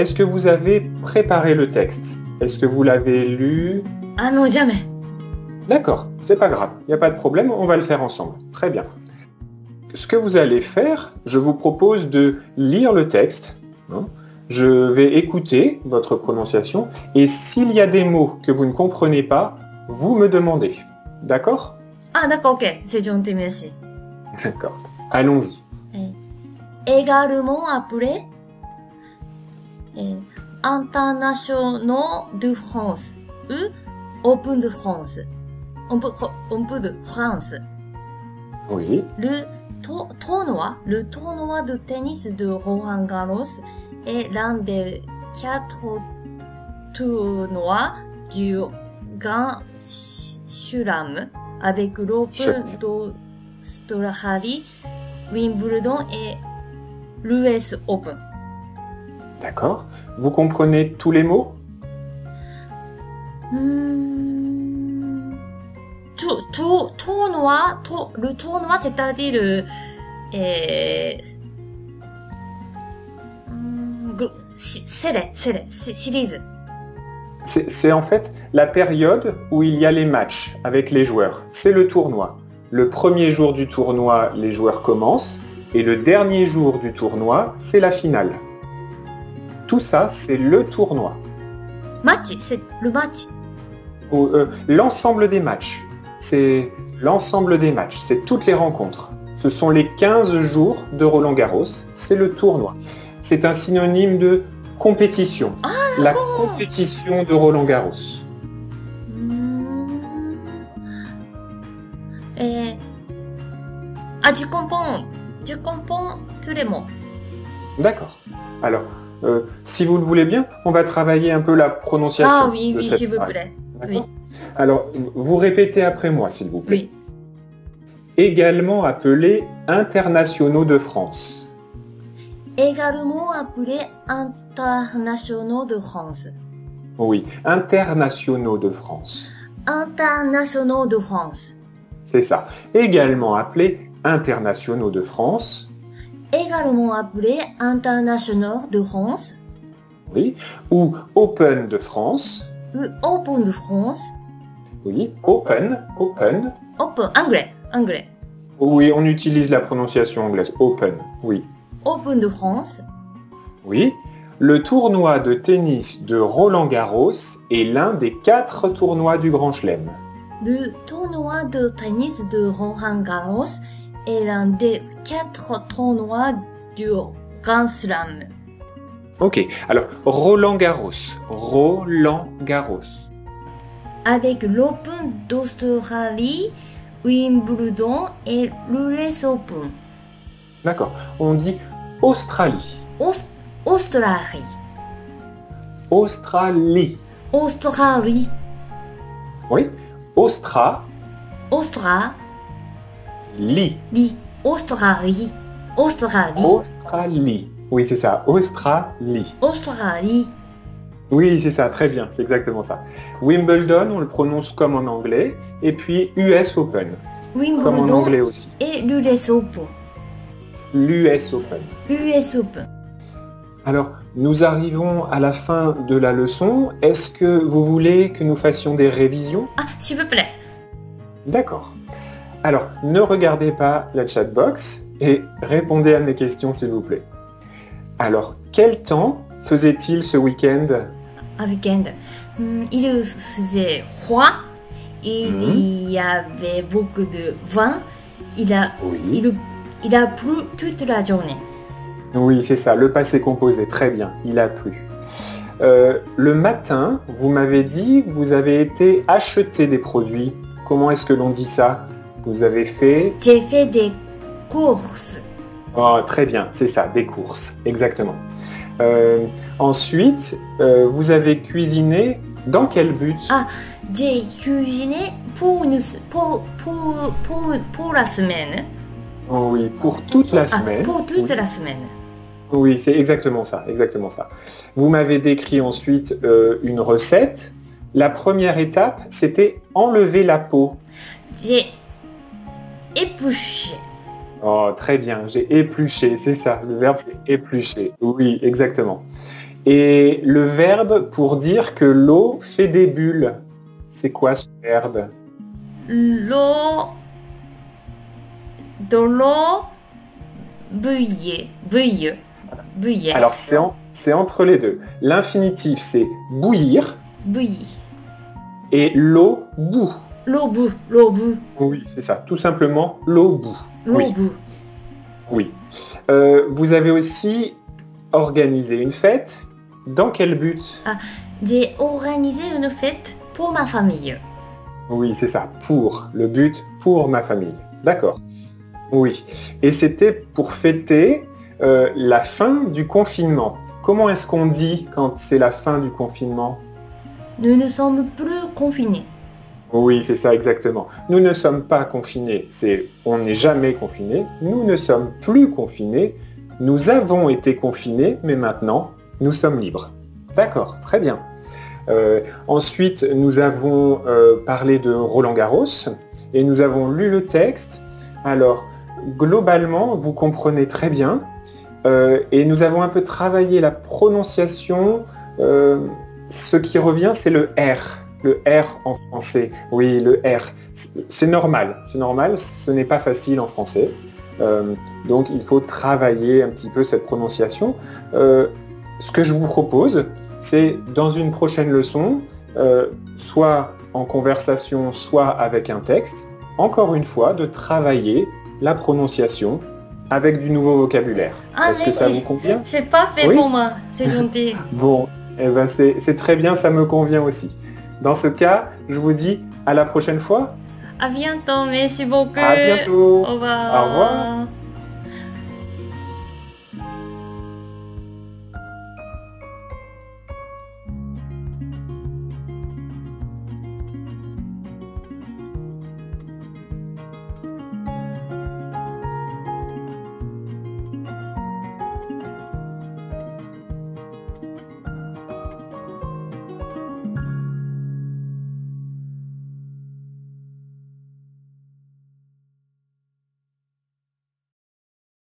Est-ce que vous avez préparé le texte? Est-ce que vous l'avez lu? Ah non, jamais. D'accord, c'est pas grave, il n'y a pas de problème, on va le faire ensemble. Très bien. Ce que vous allez faire, je vous propose de lire le texte. Hein. Je vais écouter votre prononciation et s'il y a des mots que vous ne comprenez pas, vous me demandez. D'accord? Ah d'accord, ok, c'est gentil, merci. D'accord. Allons-y. Également appelé international de France ou Open de France. On de France. Oui. Le tournoi, le tournoi de tennis de Roland Garros est l'un des quatre tournois du Grand Slam avec l'Open d'Australie, Wimbledon et l'US Open. D'accord. Vous comprenez tous les mots? Hmm. Tou- tou- tournoi, tou- le tournoi, c'est-à-dire, eh. C'est c'est en fait la période où il y a les matchs avec les joueurs. C'est le tournoi. Le premier jour du tournoi, les joueurs commencent et le dernier jour du tournoi, c'est la finale. Tout ça, c'est le tournoi. Match, c'est le match. Ou, euh, L'ensemble des matchs, c'est l'ensemble des matchs, c'est toutes les rencontres. Ce sont les 15 jours de Roland Garros, c'est le tournoi. C'est un synonyme de compétition. la compétition de Roland Garros. Hmm. Eh, ah, je comprends, je comprends tous les mots. D'accord. Alors, euh, si vous le voulez bien, on va travailler un peu la prononciation. Ah oui, de oui, s'il vous plaît. D'accord Alors, vous répétez après moi, s'il vous plaît. Oui. Également appelés internationaux de France. Également appelé internationaux de France. Oui, internationaux de France. Internationaux de France. C'est ça. Également appelés internationaux de France. Également appelé internationaux de France Oui. Ou Open de France. ou Open de France. Oui. Open. Open. Open, anglais, anglais. Oui, on utilise la prononciation anglaise. Open. Oui. Open de France. Oui. Le tournoi de tennis de Roland Garros est l'un des quatre tournois du Grand Chelem. Le tournoi de tennis de Roland Garros est l'un des quatre tournois du Grand Slam. Ok. Alors, Roland Garros. Roland Garros. Avec l'Open d'Australie, Wimbledon et l'US Open. D'accord. On dit Australie. Aus- Australie. Australie. Australie. Oui. Austra. Australie. Li. Australie. Australie. Australie. Oui, c'est ça. Australie. Australie. Oui, c'est ça. Très bien. C'est exactement ça. Wimbledon, on le prononce comme en anglais. Et puis US Open. Comme en Wimbledon anglais aussi. et l'US Open. L'US Open. US Open. Alors, nous arrivons à la fin de la leçon. Est-ce que vous voulez que nous fassions des révisions? Ah, s'il vous plaît. D'accord. Alors, ne regardez pas la chatbox et répondez à mes questions, s'il vous plaît. Alors, quel temps faisait-il ce week-end? Un week-end. Hmm, Il faisait froid. Il Mhm. y avait beaucoup de vent. Il a, Oui. il, il a plu toute la journée. Oui, c'est ça, le passé composé, très bien, il a plu. Euh, le matin, vous m'avez dit que vous avez été acheter des produits. Comment est-ce que l'on dit ça? Vous avez fait... J'ai fait des courses. Oh, très bien, c'est ça, des courses, exactement. Euh, ensuite, euh, vous avez cuisiné dans quel but Ah. J'ai cuisiné pour, une, pour, pour, pour, pour la semaine. Oh oui, pour toute la Ah, semaine. pour toute oui. la semaine. Oui, c'est exactement ça, exactement ça. Vous m'avez décrit ensuite euh, une recette. La première étape, c'était enlever la peau. J'ai épluché. Oh, très bien, j'ai épluché, c'est ça, le verbe c'est éplucher. Oui, exactement. Et le verbe pour dire que l'eau fait des bulles, c'est quoi ce verbe? L'eau, de l'eau, bouillir, bouillir, bouillir, Alors c'est en- c'est entre les deux. L'infinitif c'est bouillir bouillir. et l'eau bout. L'eau bout, Oui, c'est ça. Tout simplement l'eau Oui. Euh, vous avez aussi organisé une fête. Dans quel but? J'ai organisé une fête pour ma famille. Oui, c'est ça. Pour. Le but pour ma famille. D'accord. Oui. Et c'était pour fêter euh, la fin du confinement. Comment est-ce qu'on dit quand c'est la fin du confinement? Nous ne sommes plus confinés. Oui, c'est ça exactement. Nous ne sommes pas confinés. C'est on n'est jamais confinés. Nous ne sommes plus confinés. Nous avons été confinés, mais maintenant nous sommes libres. D'accord, très bien. Euh, ensuite, nous avons euh, parlé de Roland Garros et nous avons lu le texte. Alors, globalement, vous comprenez très bien. Euh, et nous avons un peu travaillé la prononciation. Ce qui revient, c'est le R. Le R en français. Oui, le R. C'est normal. C'est normal. Ce n'est pas facile en français. Euh, donc, il faut travailler un petit peu cette prononciation. Euh, ce que je vous propose, c'est dans une prochaine leçon, euh, soit en conversation, soit avec un texte, encore une fois, de travailler la prononciation avec du nouveau vocabulaire. Ah, Est-ce que ça vous convient? C'est pas fait Oui. pour moi, c'est gentil. Bon, eh ben c'est très bien, ça me convient aussi. Dans ce cas, je vous dis à la prochaine fois. À bientôt, merci beaucoup. À bientôt. Au revoir. Au revoir.